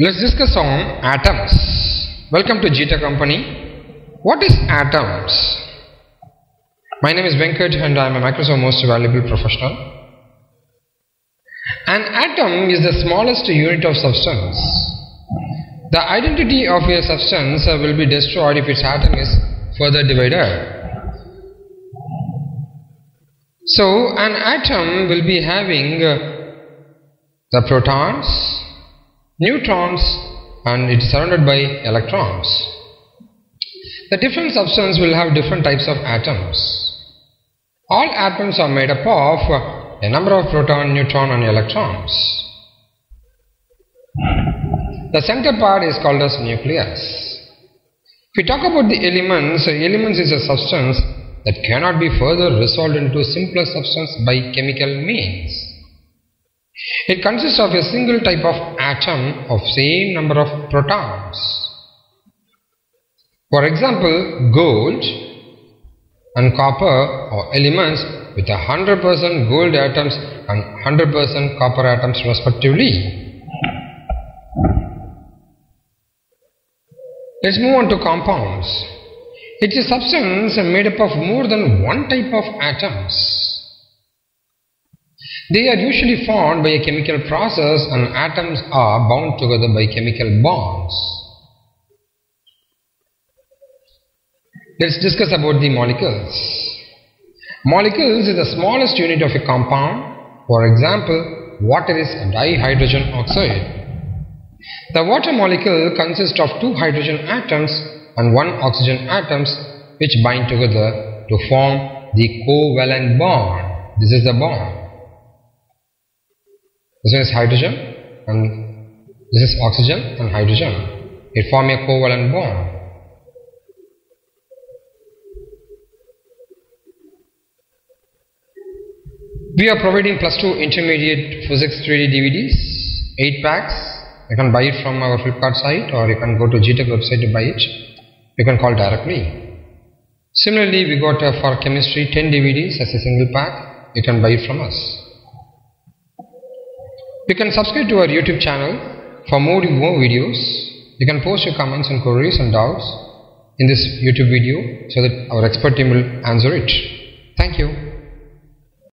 Let's discuss on atoms. Welcome to Jita Company. What is atoms? My name is Venkat and I am a Microsoft Most Valuable Professional. An atom is the smallest unit of substance. The identity of a substance will be destroyed if its atom is further divided. So, an atom will be having the protons, neutrons and it is surrounded by electrons. The different substance will have different types of atoms. All atoms are made up of a number of proton, neutron and electrons. The center part is called as nucleus. If we talk about the elements, elements is a substance that cannot be further resolved into simpler substance by chemical means. It consists of a single type of atom of same number of protons. For example, gold and copper are elements with 100% gold atoms and 100% copper atoms respectively. Let's move on to compounds. It is a substance made up of more than one type of atoms. They are usually formed by a chemical process and atoms are bound together by chemical bonds. Let's discuss about the molecules. Molecules is the smallest unit of a compound. For example, water is dihydrogen oxide. The water molecule consists of two hydrogen atoms and one oxygen atoms which bind together to form the covalent bond. This is the bond. This is hydrogen and this is oxygen and hydrogen. It form a covalent bond. We are providing plus 2 intermediate physics 3D DVDs, 8 packs. You can buy it from our Flipkart site or you can go to Gtek website to buy it. You can call directly. Similarly, we got uh, for chemistry 10 DVDs as a single pack. You can buy it from us. You can subscribe to our YouTube channel for more, more videos. You can post your comments and queries and doubts in this YouTube video so that our expert team will answer it. Thank you.